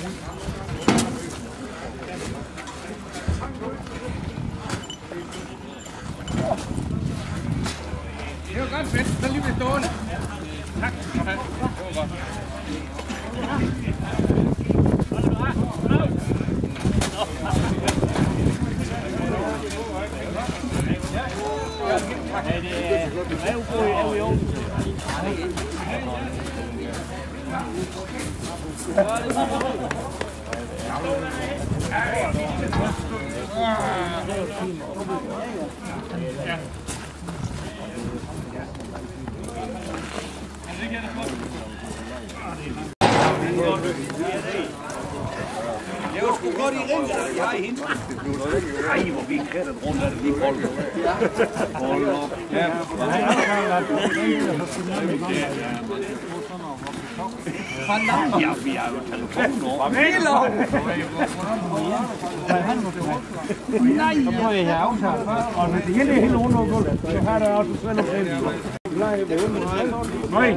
Det var godt fedt. Så lige ved stående. Tak. Okay. Det var godt. Det var sgu godt i ring, jeg har hende. Ej, hvor vi kætter rundt af det lige koldt. Hold op. Ja, Fandango. via il telefono. Va Milo. Nei. Poi è ausa. Allora, ti viene il uno gol. Che era alto quello che Noi.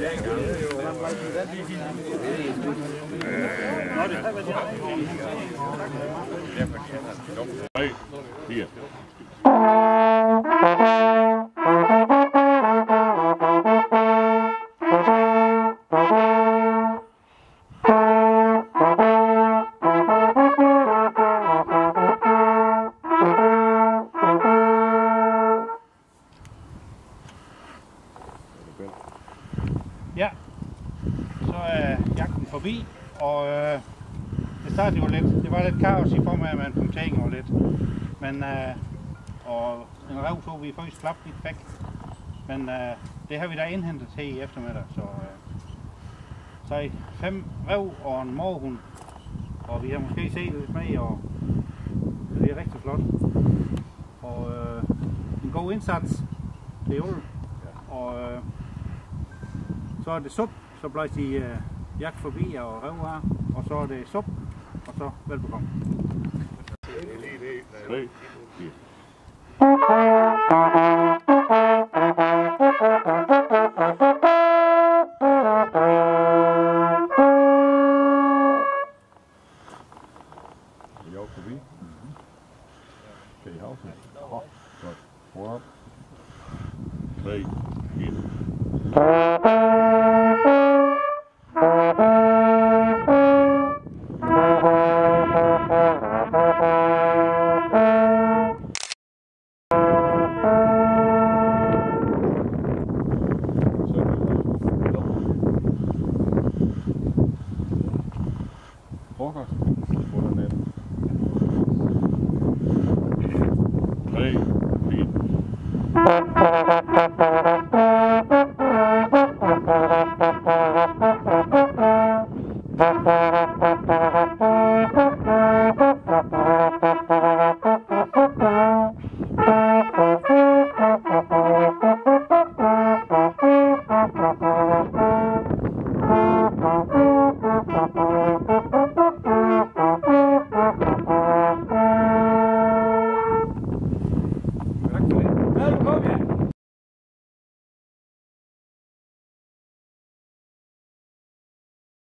Thank you. Ja. Yeah. Forbi, og øh, det startede jo lidt, det var lidt kaos i form af, at man kom tænke over lidt. Men, øh, og en rev så vi først klap lidt væk. Men øh, det har vi da indhentet til i eftermiddag, så, øh, så er fem rev og en morhund. Og vi har måske set lidt med, og det er rigtig flot. Og øh, en god indsats til jul. Og øh, så er det sup, så bliver de øh, jagt forbi og rev her, og så er det sup, og så velbekomme. Jo, forbi. Mm-hmm. Kan I havse? Ja, godt. Hold op. 3, 1. Bokker. Voor de net. 3, 4. Olha o nome.